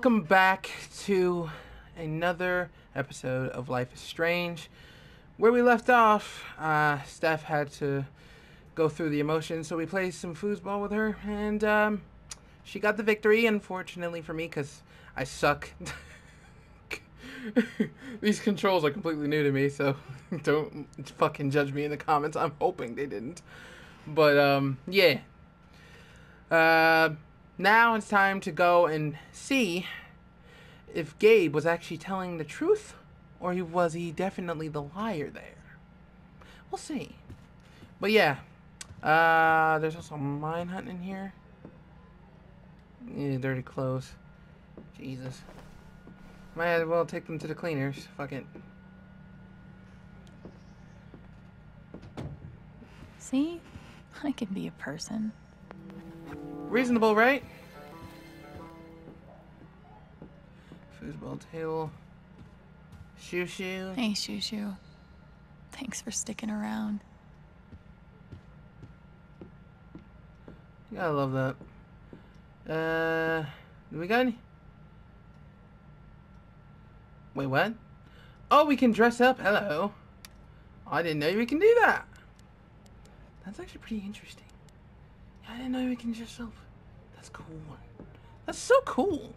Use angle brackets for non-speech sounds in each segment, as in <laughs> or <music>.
welcome back to another episode of Life is Strange. Where we left off, uh, Steph had to go through the emotions, so we played some foosball with her, and um, she got the victory, unfortunately for me, because I suck. <laughs> These controls are completely new to me, so <laughs> don't fucking judge me in the comments. I'm hoping they didn't. But, um, yeah. Uh, now it's time to go and see if Gabe was actually telling the truth or was he definitely the liar there. We'll see. But yeah, uh, there's also mine hunting in here. Yeah, dirty clothes. Jesus. Might as well take them to the cleaners. Fuck it. See? I can be a person. Reasonable, right? Foosball table. Shoo shoo. Hey, Shoo Shoo. Thanks for sticking around. You gotta love that. Uh, do we got any? Wait, what? Oh, we can dress up. Hello. I didn't know we can do that. That's actually pretty interesting. I didn't know we can dress up. That's cool. That's so cool.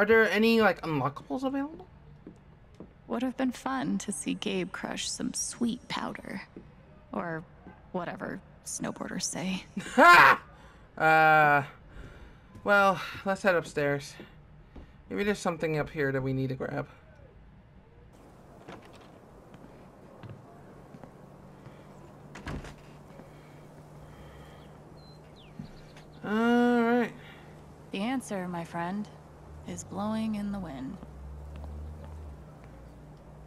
Are there any like unlockables available? Would have been fun to see Gabe crush some sweet powder. Or whatever snowboarders say. <laughs> Ha! Uh, well, let's head upstairs. Maybe there's something up here that we need to grab. Alright. The answer, my friend, is blowing in the wind.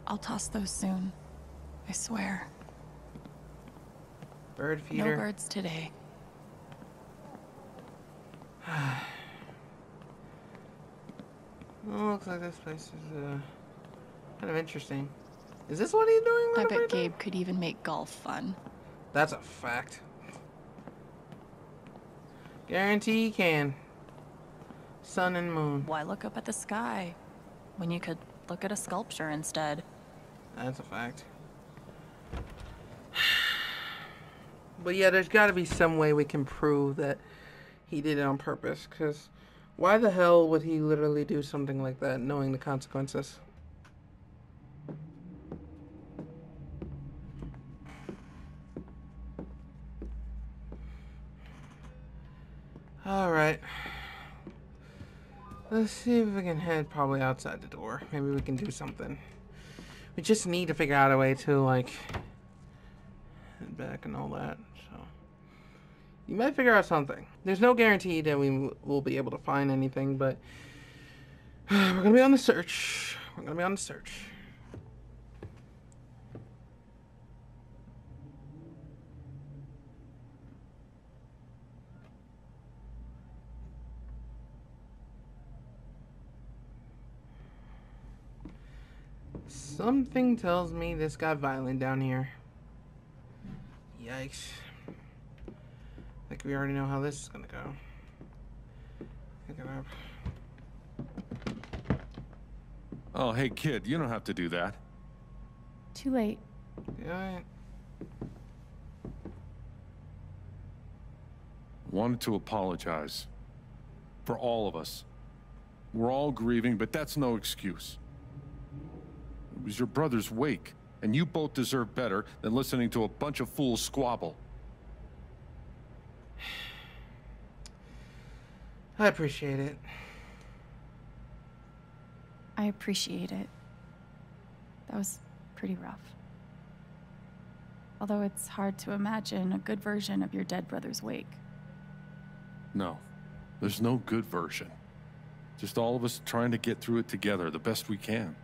I'll toss those soon. I swear. Bird feeder. No birds today. <sighs> Oh, looks like this place is uh, kind of interesting. Is this what he's doing? I bet? Gabe could even make golf fun. That's a fact. Guarantee he can. Sun and moon. Why look up at the sky when you could look at a sculpture instead? That's a fact. <sighs> But yeah, there's got to be some way we can prove that he did it on purpose. Because why the hell would he literally do something like that knowing the consequences? Alright. Let's see if we can head probably outside the door. Maybe we can do something. We just need to figure out a way to like head back and all that. So you might figure out something. There's no guarantee that we will be able to find anything, but <sighs> we're gonna be on the search. We're gonna be on the search. Something tells me this got violent down here. Yikes. Like we already know how this is gonna go. Pick it up. Oh, hey, kid, you don't have to do that. Too late. Yeah, Wanted to apologize. For all of us. We're all grieving, but that's no excuse. It was your brother's wake, and you both deserve better than listening to a bunch of fools squabble. <sighs> I appreciate it. I appreciate it. That was pretty rough. Although it's hard to imagine a good version of your dead brother's wake. No, there's no good version. Just all of us trying to get through it together the best we can.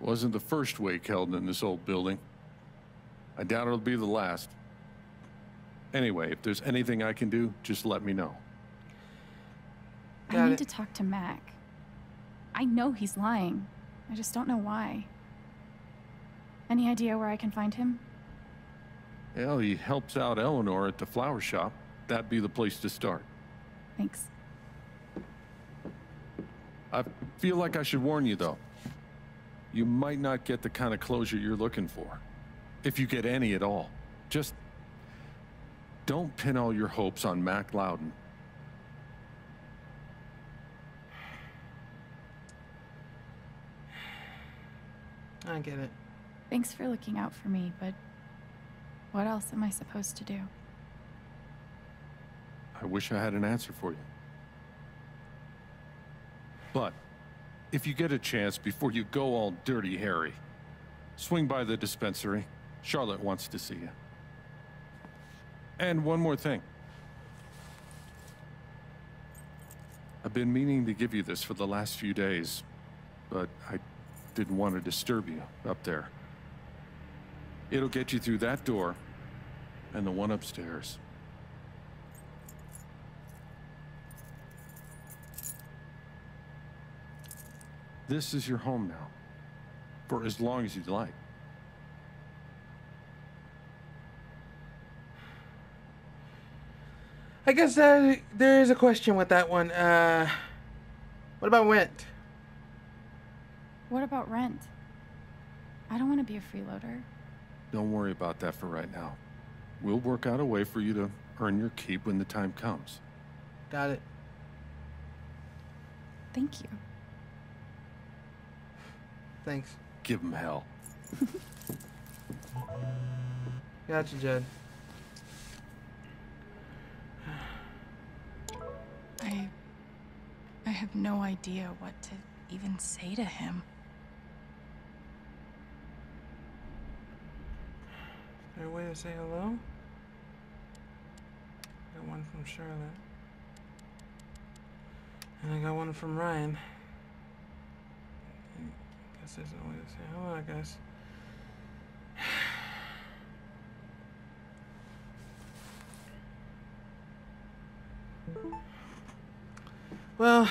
Wasn't the first wake held in this old building. I doubt it'll be the last. Anyway, if there's anything I can do, just let me know. Got I need it. to talk to Mac. I know he's lying. I just don't know why. Any idea where I can find him? Well, he helps out Eleanor at the flower shop. that'd be the place to start. Thanks. I feel like I should warn you, though. You might not get the kind of closure you're looking for. If you get any at all. Just don't pin all your hopes on Mac Loudon. I get it. Thanks for looking out for me, but what else am I supposed to do? I wish I had an answer for you. But if you get a chance before you go all dirty Harry, swing by the dispensary. Charlotte wants to see you. And one more thing. I've been meaning to give you this for the last few days, but I didn't want to disturb you up there. It'll get you through that door and the one upstairs. This is your home now, for as long as you'd like. I guess that there is a question with that one. Uh, what about rent? What about rent? I don't want to be a freeloader. Don't worry about that for right now. We'll work out a way for you to earn your keep when the time comes. Got it. Thank you. Thanks. Give him hell. Gotcha, Jed. I. I have no idea what to even say to him. Is there a way to say hello? Got one from Charlotte. And I got one from Ryan. I guess there's no way to say hello, I guess. Well,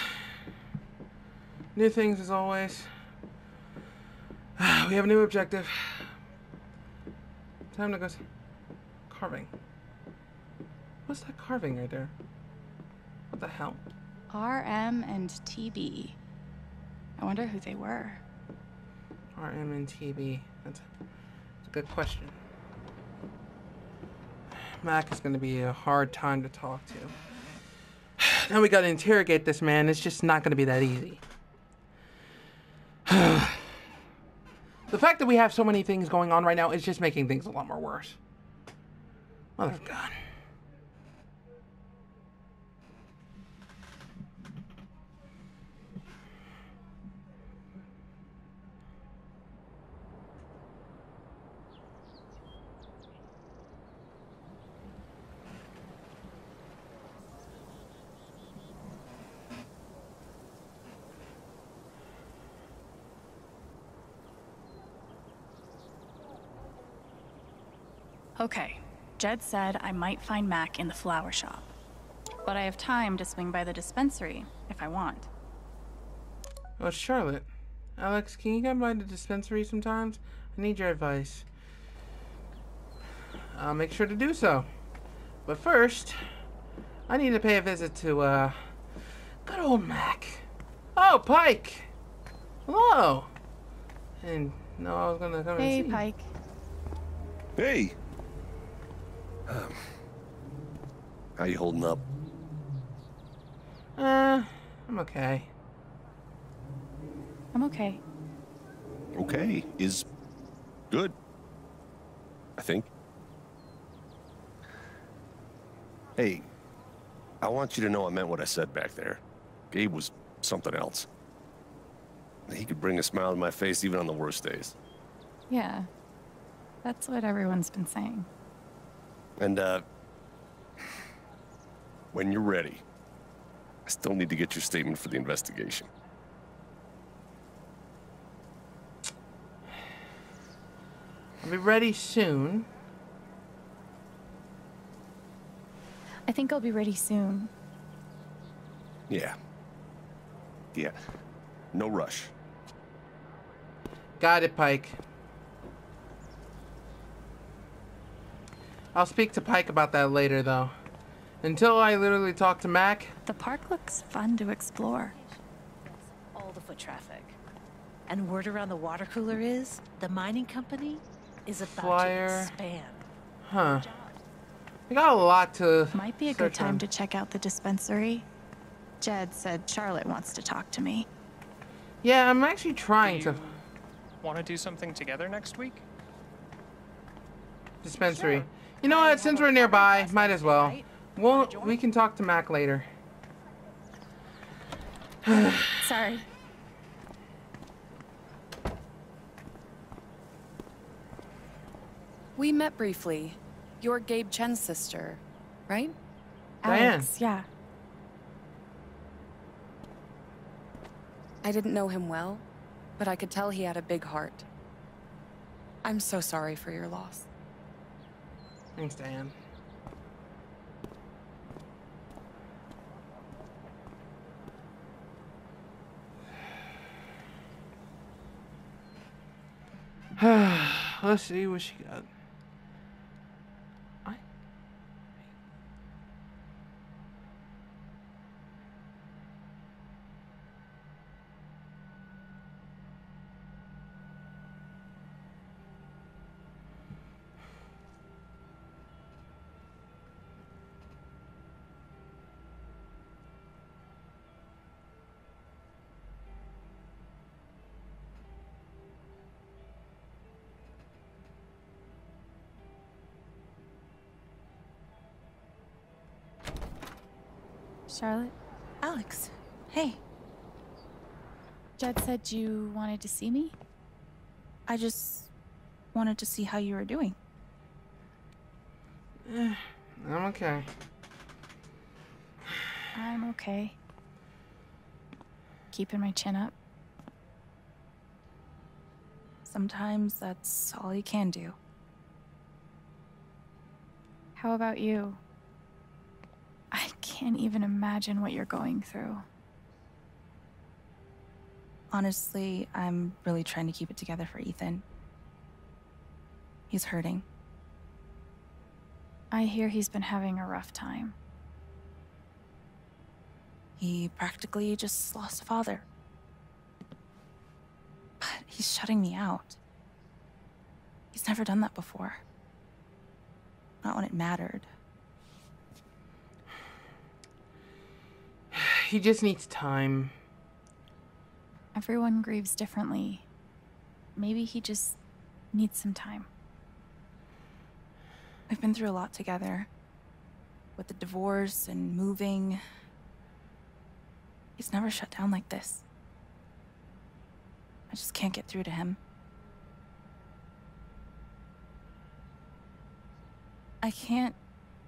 new things as always. <sighs> We have a new objective. Time to go. Carving. What's that carving right there? What the hell? RM and TB. I wonder who they were. RM and TB. That's, that's a good question. Mac is going to be a hard time to talk to. Now we got to interrogate this man. It's just not going to be that easy. <sighs> the fact that we have so many things going on right now is just making things a lot more worse. Mother of God. Okay, Jed said I might find Mac in the flower shop. But I have time to swing by the dispensary if I want. Oh, it's Charlotte. Alex, can you come by the dispensary sometimes? I need your advice. I'll make sure to do so. But first, I need to pay a visit to, uh, good old Mac. Oh, Pike! Hello! And no, I was gonna come Hey, and see. Hey, Pike. Hey. Um, how you holding up? Uh, I'm okay. I'm okay. Okay, is good. I think. Hey, I want you to know I meant what I said back there. Gabe was something else. He could bring a smile to my face even on the worst days. Yeah. That's what everyone's been saying. And, uh, when you're ready, I still need to get your statement for the investigation. I'll be ready soon. I think I'll be ready soon. Yeah. Yeah. No rush. Got it, Pike. I'll speak to Pike about that later, though. Until I literally talk to Mac. The park looks fun to explore. all the foot traffic. And word around the water cooler is the mining company is about Flyer. to expand. Huh. We got a lot to. Might be a good time on. to check out the dispensary. Jed said Charlotte wants to talk to me. Yeah, I'm actually trying Do to. want to do something together next week? Dispensary. Sure. You know what? Since we're nearby, might as week, well. We'll, Wanna join? we can talk to Mac later. <sighs> Sorry. We met briefly. You're Gabe Chen's sister, right? Diane. Alex, yeah. I didn't know him well, but I could tell he had a big heart. I'm so sorry for your loss. Thanks, Diane. <sighs> Let's see what she got. Charlotte, Alex, hey, Jed said you wanted to see me. I just wanted to see how you were doing. Eh, I'm okay. I'm okay. Keeping my chin up. Sometimes that's all you can do. How about you? I can't even imagine what you're going through. Honestly, I'm really trying to keep it together for Ethan. He's hurting. I hear he's been having a rough time. He practically just lost a father. But he's shutting me out. He's never done that before. Not when it mattered. He just needs time. Everyone grieves differently. Maybe he just needs some time. We've been through a lot together. With the divorce and moving. He's never shut down like this. I just can't get through to him. I can't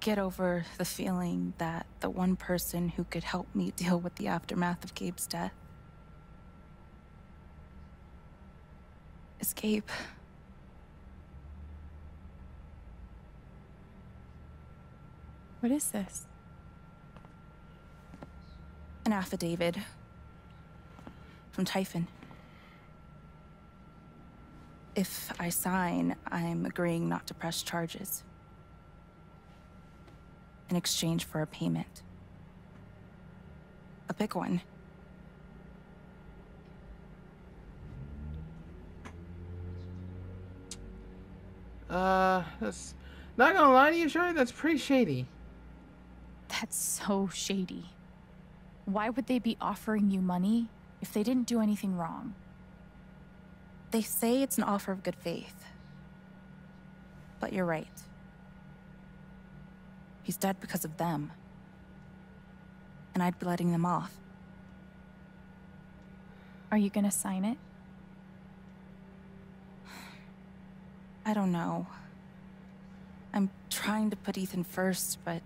get over the feeling that the one person who could help me <laughs> deal with the aftermath of Gabe's death is Gabe. What is this? An affidavit from Typhon. If I sign, I'm agreeing not to press charges in exchange for a payment. A big one. Uh, that's not gonna lie to you, Shari. That's pretty shady. That's so shady. Why would they be offering you money if they didn't do anything wrong? They say it's an offer of good faith. But you're right. He's dead because of them. And I'd be letting them off. Are you gonna sign it? I don't know. I'm trying to put Ethan first, but.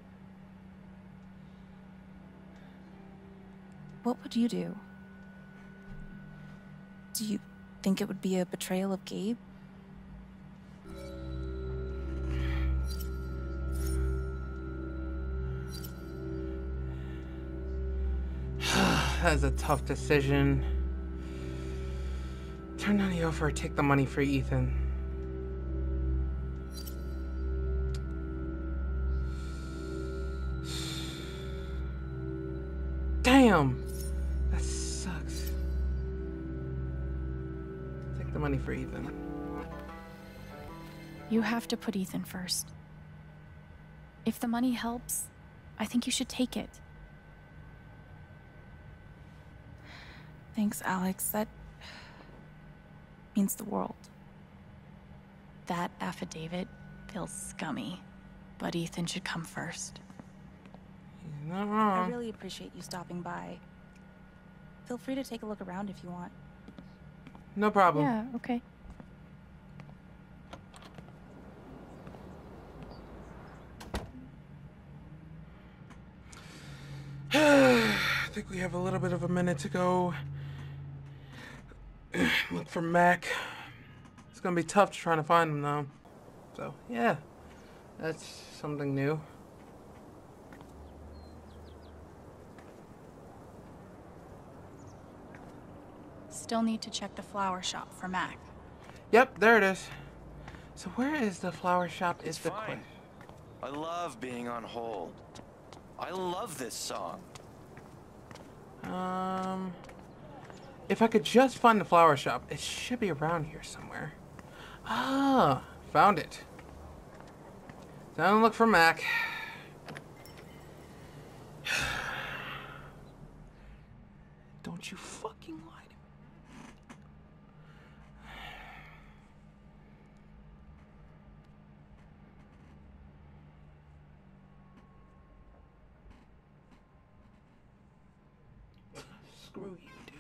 What would you do? Do you think it would be a betrayal of Gabe? That is a tough decision. Turn down the offer or take the money for Ethan. Damn! That sucks. Take the money for Ethan. You have to put Ethan first. If the money helps, I think you should take it. Thanks, Alex. That means the world. That affidavit feels scummy, but Ethan should come first. He's not I really appreciate you stopping by. Feel free to take a look around if you want. No problem. Yeah, okay. <sighs> I think we have a little bit of a minute to go. Look for Mac. It's gonna be tough trying to find him though. So yeah, that's something new. Still need to check the flower shop for Mac. Yep, there it is. So where is the flower shop? Is the Fine. question. I love being on hold. I love this song. Um, if I could just find the flower shop, it should be around here somewhere. Ah, found it. Down and look for Mac. <sighs> Don't you fucking lie to me. <sighs> Screw you, dude.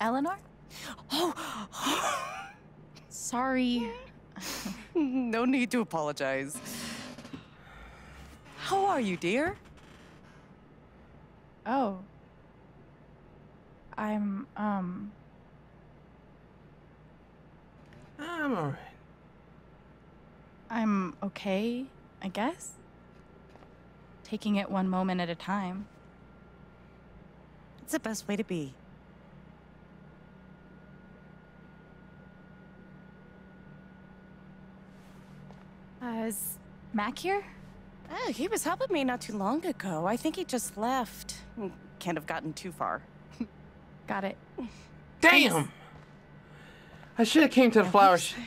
Eleanor? Oh! Sorry. <laughs> No need to apologize. How are you, dear? Oh. I'm, um, I'm alright. I'm okay, I guess. Taking it one moment at a time. It's the best way to be. Uh, is Mac here? Oh, he was helping me not too long ago. I think he just left. Hmm, Can't have gotten too far. Got it. Damn! I should have came to the flower shop.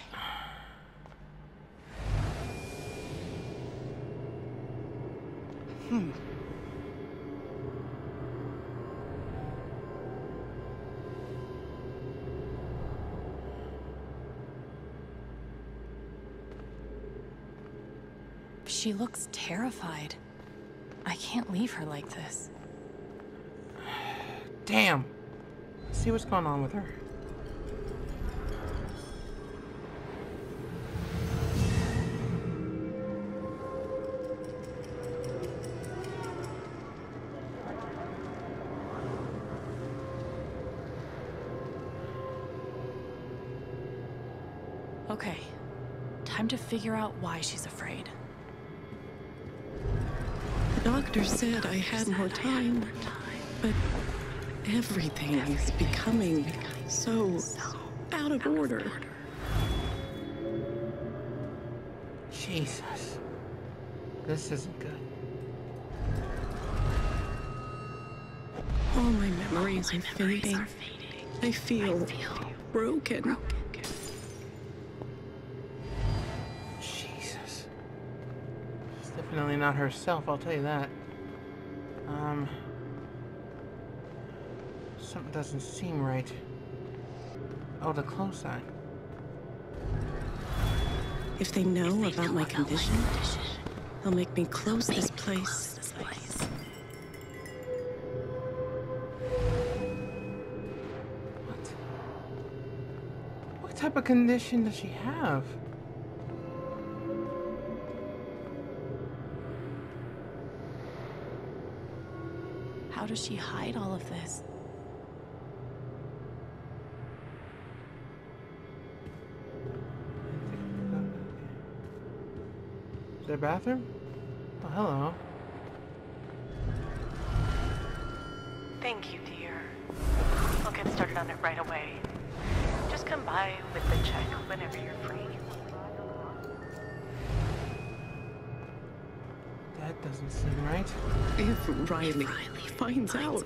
She looks terrified. I can't leave her like this. Damn. Let's see what's going on with her. Okay. Time to figure out why she's afraid. Doctor said I had more time, but everything is becoming so out of order. Jesus. This isn't good. All my memories are fading. I feel broken. Jesus. She's definitely not herself, I'll tell you that. Um. Something doesn't seem right. Oh, the close sign. If they know about my condition, they'll make me close this place. What? What type of condition does she have? How does she hide all of this? Is there a bathroom? Oh. hello. Thank you, dear. I'll get started on it right away. Just come by with the check whenever you're free. Doesn't seem right. If Riley, finds, out,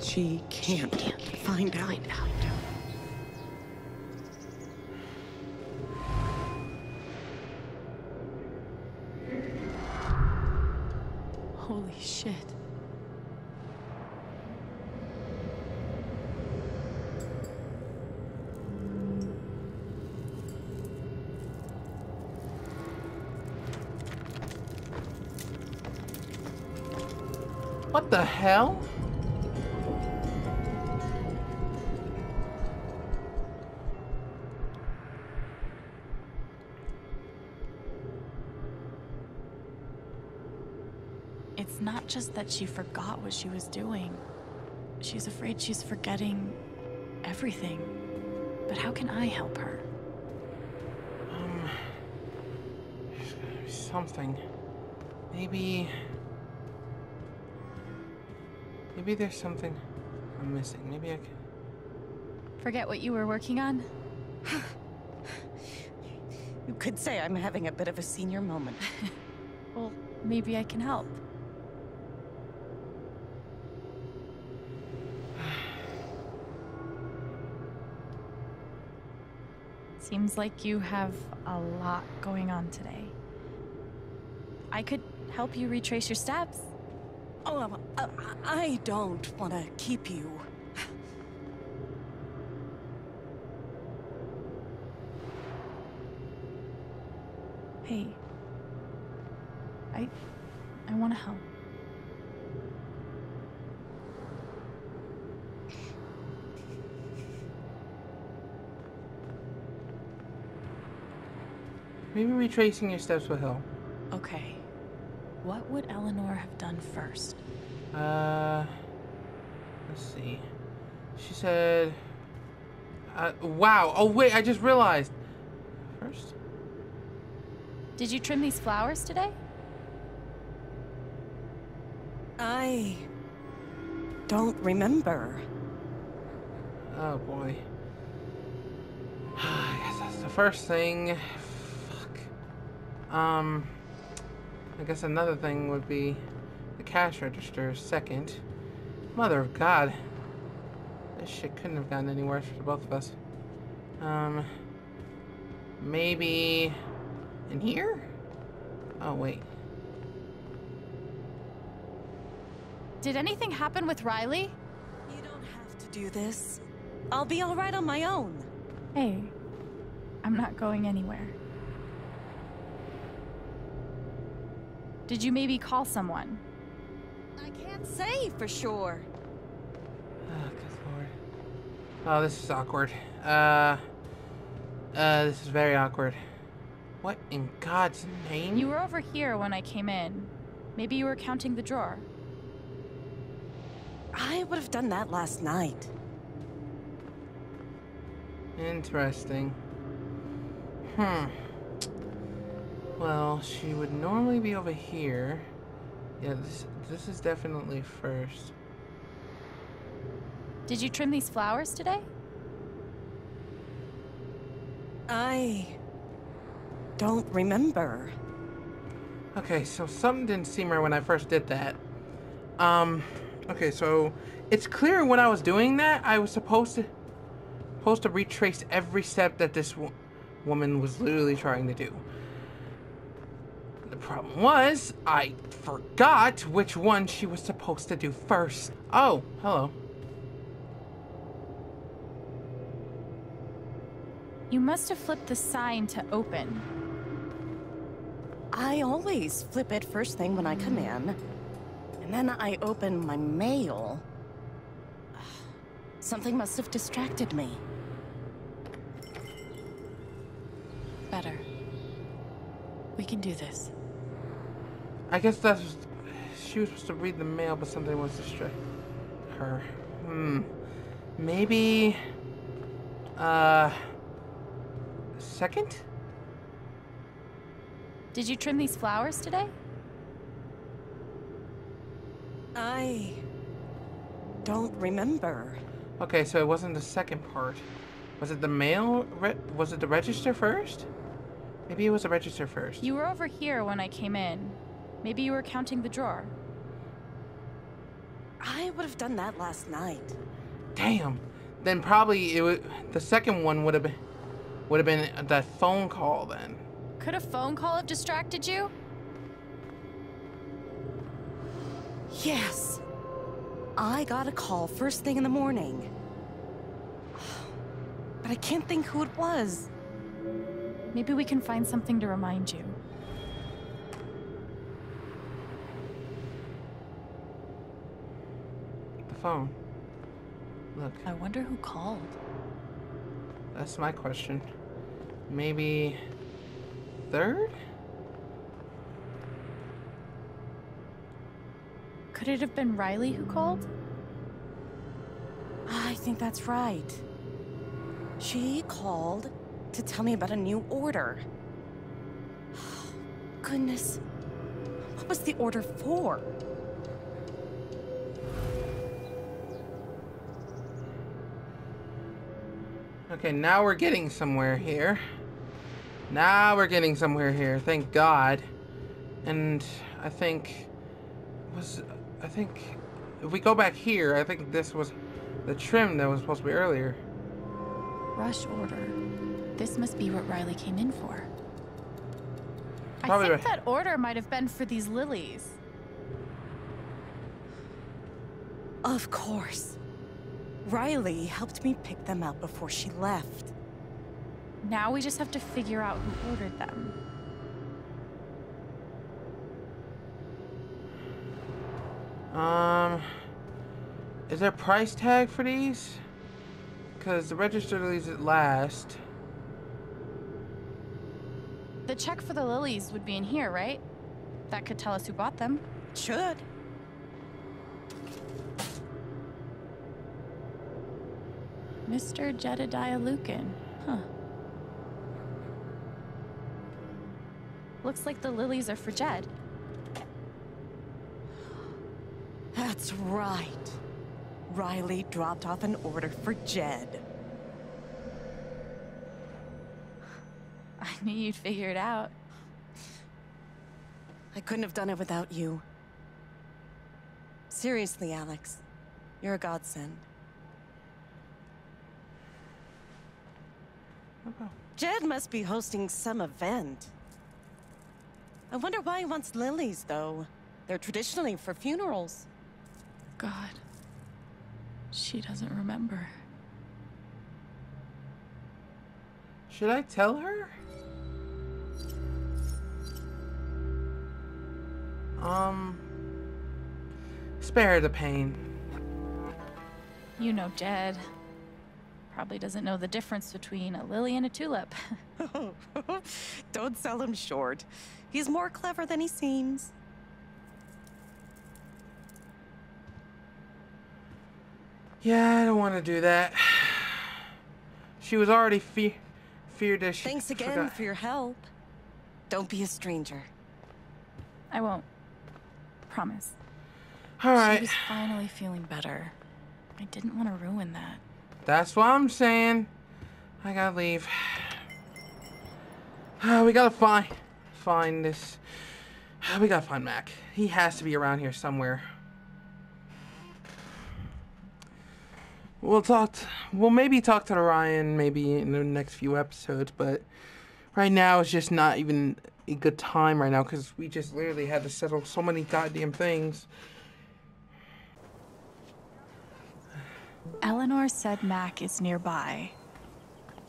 she can't, find, out. Holy shit. Hell? It's not just that she forgot what she was doing. She's afraid she's forgetting everything. But how can I help her? Um, there's <sighs> gotta be something. Maybe. Maybe there's something I'm missing. Maybe I can. Forget what you were working on? <sighs> You could say I'm having a bit of a senior moment. <laughs> Well, maybe I can help. <sighs> Seems like you have a lot going on today. I could help you retrace your steps. Oh, um, uh, I don't want to keep you. Hey. I I want to help. Maybe retracing your steps will help. Okay. What would Eleanor have done first? Uh, let's see. She said, uh, "Wow! Oh wait, I just realized." First, Did you trim these flowers today? I don't remember. oh boy. <sighs> I guess that's the first thing. Fuck. Um, I guess another thing would be the cash register. Second, mother of God, this shit couldn't have gotten any worse for the both of us. Um, maybe in here? Oh wait. Did anything happen with Riley? You don't have to do this. I'll be all right on my own. Hey, I'm not going anywhere. Did you maybe call someone? I can't say for sure. Oh, good lord. Oh, this is awkward. Uh, uh, this is very awkward. What in God's name? You were over here when I came in. Maybe you were counting the drawer. I would have done that last night. Interesting. Hmm. Well, she would normally be over here. Yeah, this this is definitely first. Did you trim these flowers today? I don't remember. Okay, so something didn't seem right when I first did that. Um, okay, so it's clear when I was doing that, I was supposed to supposed to retrace every step that this wo woman was literally trying to do. The problem was, I forgot which one she was supposed to do first. Oh, hello. You must have flipped the sign to open. I always flip it first thing when I come in. And then I open my mail. <sighs> Something must have distracted me. Better. We can do this. I guess that's she was supposed to read the mail, but something was distract her. Hmm. Maybe. Uh. Second? Did you trim these flowers today? I don't remember. Okay, so it wasn't the second part. Was it the mail? Was it the register first? Maybe it was the register first. You were over here when I came in. Maybe you were counting the drawer. I would have done that last night. Damn. Then probably it would. The second one would have been would have been that phone call then. Could a phone call have distracted you? Yes. I got a call first thing in the morning. But I can't think who it was. Maybe we can find something to remind you. Phone. Look, I wonder who called. that's my question. Maybe third? Could it have been Riley who called? Ah, I think that's right. She called to tell me about a new order. <sighs> Goodness. What was the order for? Okay, now we're getting somewhere here. Now we're getting somewhere here. Thank God. And I think was I think if we go back here, I think this was the trim that was supposed to be earlier. Rush order. This must be what Riley came in for. Probably I think right. that order might have been for these lilies. Of course. Riley helped me pick them out before she left. Now we just have to figure out who ordered them. Um, is there a price tag for these? Because the register leaves it last. The check for the lilies would be in here, right? That could tell us who bought them. It Should. Mr. Jedediah Lachlan. Huh. Looks like the lilies are for Jed. That's right. Riley dropped off an order for Jed. I knew you'd figure it out. I couldn't have done it without you. Seriously, Alex. You're a godsend. Jed must be hosting some event. I wonder why he wants lilies, though. They're traditionally for funerals. God. She doesn't remember. Should I tell her? Um, spare her the pain. You know Jed. Probably doesn't know the difference between a lily and a tulip. <laughs> <laughs> Don't sell him short. He's more clever than he seems. Yeah, I don't want to do that. <sighs> She was already fe feared that she Thanks again forgot- for your help. Don't be a stranger. I won't. Promise. All right. She right, was finally feeling better. I didn't want to ruin that. That's what I'm saying. I gotta leave. Uh, <sighs> we gotta find find this. Uh, we gotta find Mac. He has to be around here somewhere. We'll talk. t- we'll maybe talk to Ryan maybe in the next few episodes, but right now it's just not even a good time right now because we just literally had to settle so many goddamn things. Eleanor said Mac is nearby.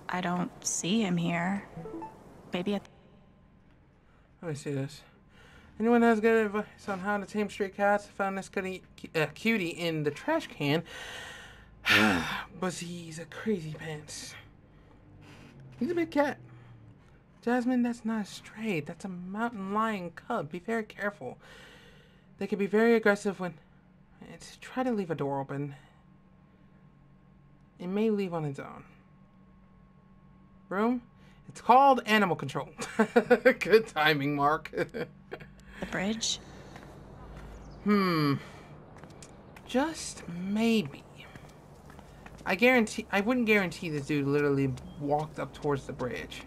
I don't see him here. Maybe at Let me see this. Anyone has good advice on how to tame stray cats? Found this cutie, uh, cutie in the trash can. <sighs> but he's a crazy pants. He's a big cat. Jasmine, that's not a stray. That's a mountain lion cub. Be very careful. They can be very aggressive when. It's, try to leave a door open. It may leave on its own. Room? It's called animal control. <laughs> Good timing, Mark. The bridge? hmm. Just maybe. I guarantee I wouldn't guarantee this dude literally walked up towards the bridge.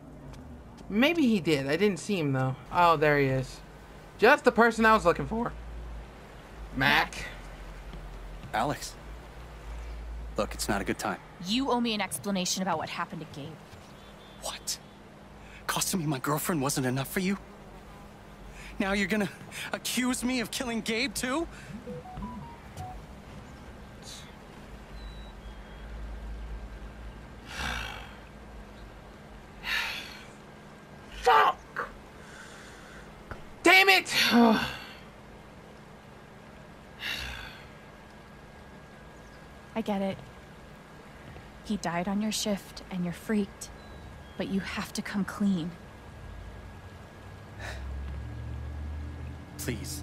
Maybe he did. I didn't see him though. Oh, there he is. Just the person I was looking for. Mac. Alex. Look, it's not a good time. You owe me an explanation about what happened to Gabe. What? Costing me my girlfriend wasn't enough for you? Now you're gonna accuse me of killing Gabe too? Fuck! Damn it! I get it. He died on your shift and you're freaked. But you have to come clean. Please.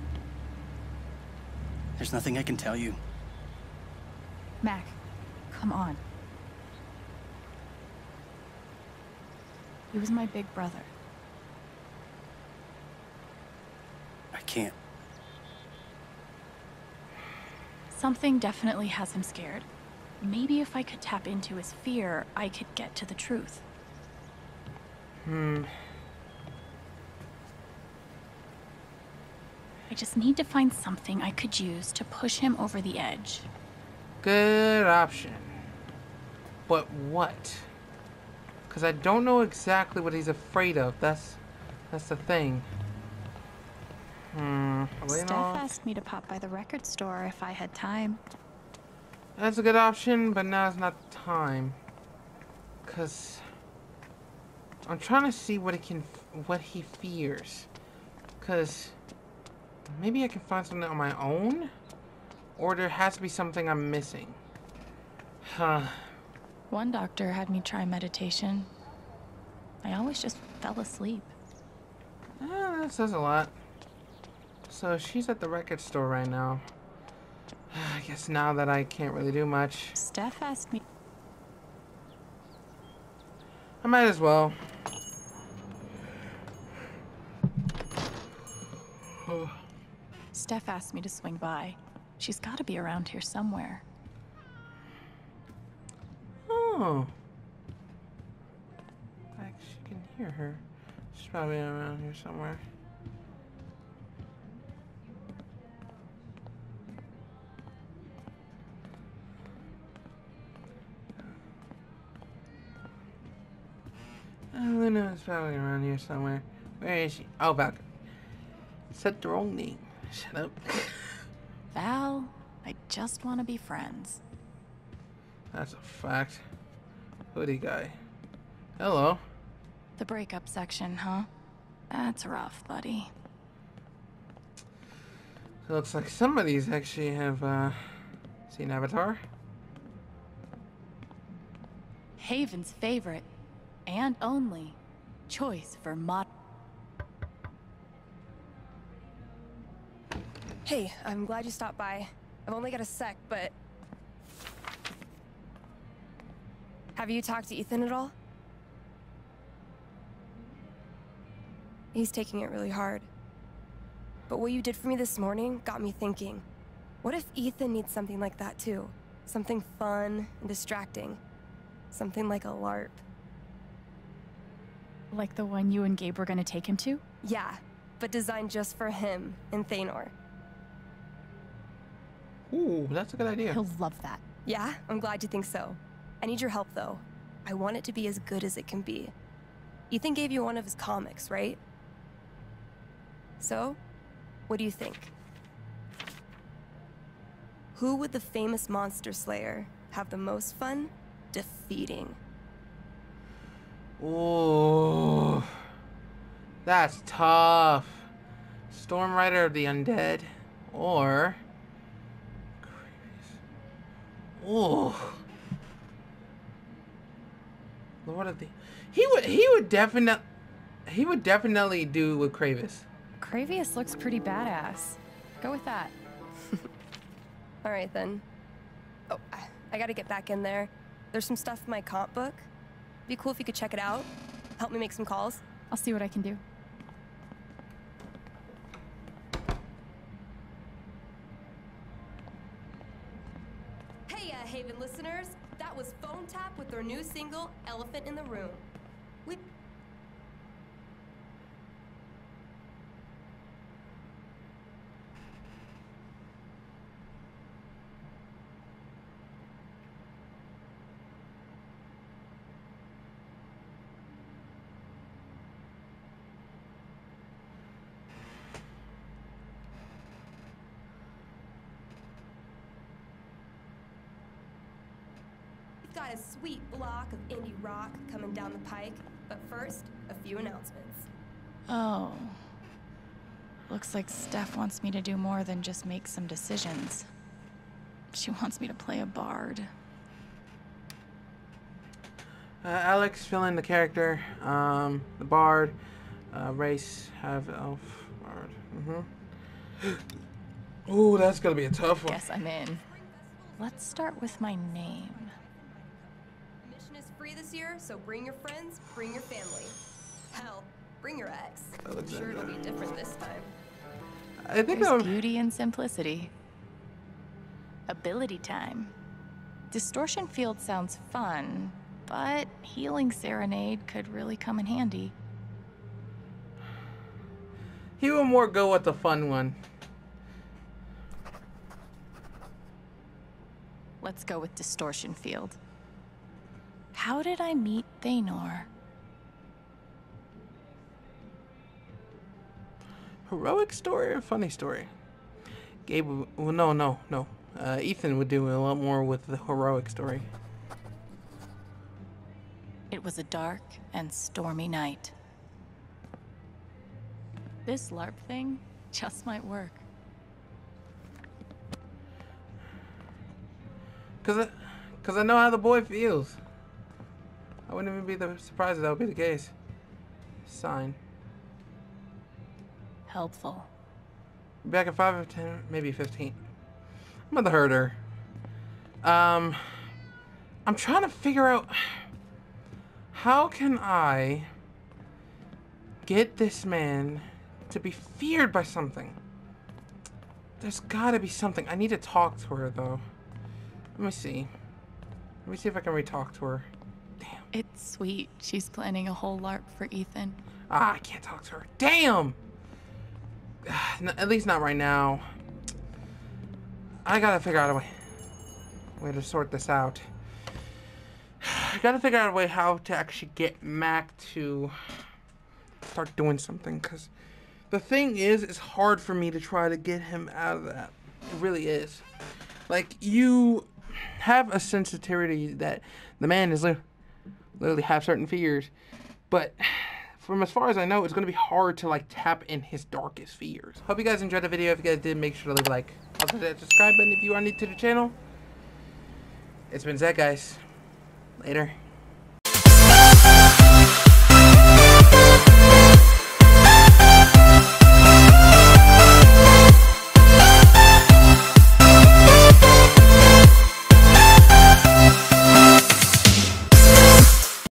There's nothing I can tell you. Mac, come on. He was my big brother. I can't. Something definitely has him scared. Maybe if I could tap into his fear, I could get to the truth. Hmm. I just need to find something I could use to push him over the edge. Good option. But what? Because I don't know exactly what he's afraid of. That's that's the thing. Hmm. Steph asked me to pop by the record store if I had time. That's a good option, but now it's not the time. Cause I'm trying to see what he can, what he fears. Cause maybe I can find something on my own, or there has to be something I'm missing. Huh. One doctor had me try meditation. I always just fell asleep. Eh, that says a lot. So she's at the record store right now. <sighs> I guess now that I can't really do much, Steph asked me. I might as well. Steph asked me to swing by. She's got to be around here somewhere. Oh. I actually can hear her. She's probably around here somewhere. Luna's probably around here somewhere. Where is she? Oh, back. Said the wrong name. Shut up. <laughs> Val, I just want to be friends. That's a fact. Hoodie guy. Hello. The breakup section, huh? That's rough, buddy. So looks like some of these actually have uh, seen Avatar. Haven's favorite and only choice for mod. Hey, I'm glad you stopped by. I've only got a sec, but... Have you talked to Ethan at all? He's taking it really hard. But what you did for me this morning got me thinking. What if Ethan needs something like that too? Something fun and distracting. Something like a LARP. Like the one you and Gabe were gonna take him to? Yeah, but designed just for him and Thanor. Ooh, that's a good idea. He'll love that. Yeah, I'm glad you think so. I need your help though. I want it to be as good as it can be. Ethan gave you one of his comics, right? So, what do you think? Who would the famous monster slayer have the most fun defeating? Ooh. That's tough. Storm Rider of the Undead. Or. Ooh. Lord of the. He would. He would definitely. He would definitely do with Kravis. Kravius looks pretty badass. Go with that. <laughs> All right then. Oh, I- I gotta get back in there. There's some stuff in my comp book. Be cool if you could check it out. Help me make some calls? I'll see what I can do. Hey, uh, Haven listeners. That was Phone Tap with their new single, Elephant in the Room. Sweet block of indie rock coming down the pike, but first, a few announcements. Oh. Looks like Steph wants me to do more than just make some decisions. She wants me to play a bard. Uh, Alex filling the character, um, the bard, uh, race, have elf, bard. Mm-hmm. <gasps> Ooh, that's gonna be a tough one. Guess I'm in. Let's start with my name. Admission is free this year, so bring your friends, bring your family. Hell, bring your ex. I'm sure it'll be different this time. I think There's I'm- beauty and simplicity. Ability time. Distortion field sounds fun, but healing serenade could really come in handy. He will more go with the fun one. Let's go with distortion field. How did I meet Thanor? Heroic story or funny story? Gabe, well, no, no, no. Uh, Ethan would do a lot more with the heroic story. It was a dark and stormy night. This LARP thing just might work. Cause, I, cause I know how the boy feels. I wouldn't even be the surprised if that would be the case. Sign. Helpful. Back at five or ten, maybe fifteen. I'm at the herder. Um, I'm trying to figure out how can I get this man to be feared by something. There's got to be something. I need to talk to her though. Let me see. Let me see if I can re-talk to her. It's sweet. She's planning a whole LARP for Ethan. Ah, I can't talk to her. Damn! <sighs> At least not right now. I gotta figure out a way. Way to sort this out. I <sighs> gotta figure out a way how to actually get Mac to start doing something, because the thing is, it's hard for me to try to get him out of that. It really is. Like, you have a sensitivity that the man is literally have certain fears, but from as far as I know, it's going to be hard to like tap in his darkest fears. Hope you guys enjoyed the video. If you guys did, make sure to leave a like. Also hit that subscribe button if you are new to the channel. It's been Zach, guys. Later.